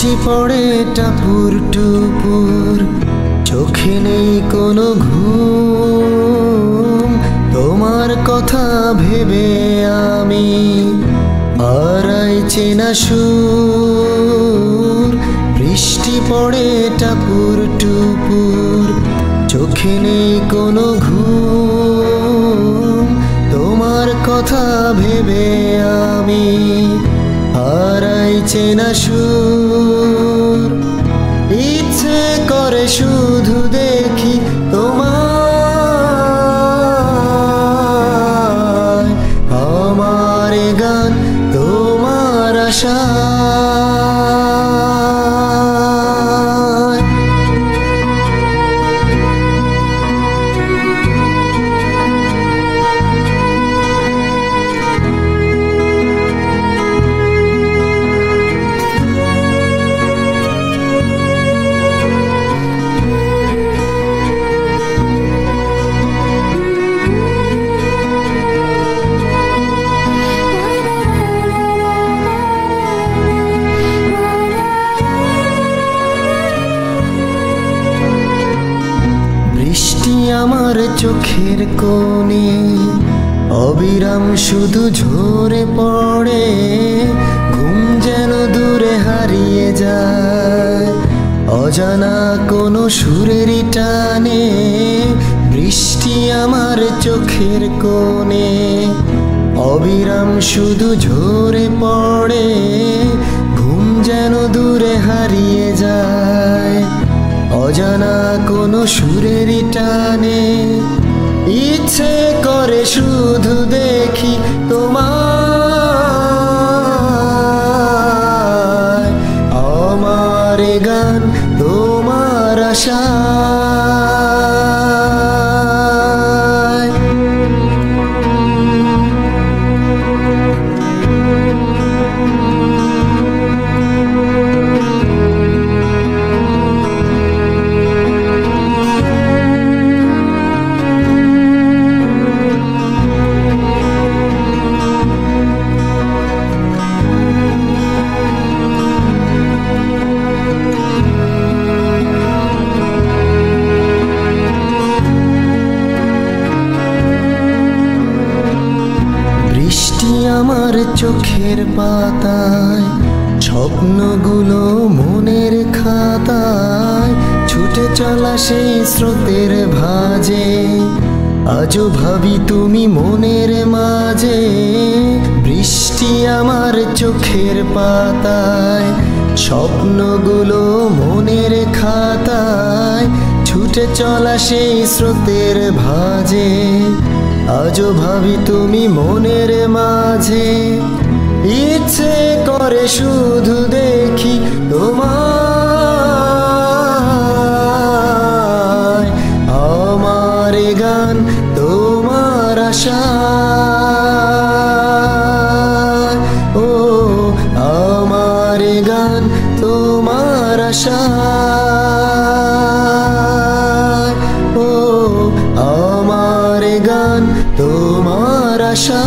বৃষ্টি পড়ে টাপুর টুপুর। চোখে নেই কোনো ঘুম। তোমার কথা ভেবে আমি আড়াই চেনা সুর। বৃষ্টি পড়ে টাপুর টুপুর। চোখে নেই কোনো ঘুম। তোমার কথা ভেবে আমি হারাই চেনা সুর। করে শুধু দেখি তোমার আমার গান তোমার আশা। আমার চোখের কোণে। অবিরাম শুধু ঝরে পড়ে। ঘুম যেন দূরে হারিয়ে যায়। অজানা কোনো সুরেরই টানে। বৃষ্টি আমার চোখের কোণে। অবিরাম শুধু ঝরে পড়ে। ঘুম যেন দূরে হারিয়ে যায়। অজানা কোনো সুরের টানে। ইচ্ছে করে শুধু দেখি তোমার আমার গান তোমার আশা। আমার চোখের পাতায়, স্বপ্নগুলো মনের খাতায়, ছুটে চলা সেই স্রোতের ভাজে। আজও ভাবি তুমি মনের মাঝে, বৃষ্টি আমার চোখের পাতায়, স্বপ্নগুলো মনের খাতায়, ছুটে চলা সেই স্রোতের ভাজে। আজও ভাবি তুমি মনের মাঝে। ইচ্ছে করে শুধু দেখি তোমার আমার গান তোমার আশা ও, আমার গান তোমার আশা ও, আমার গান তোমার আশা।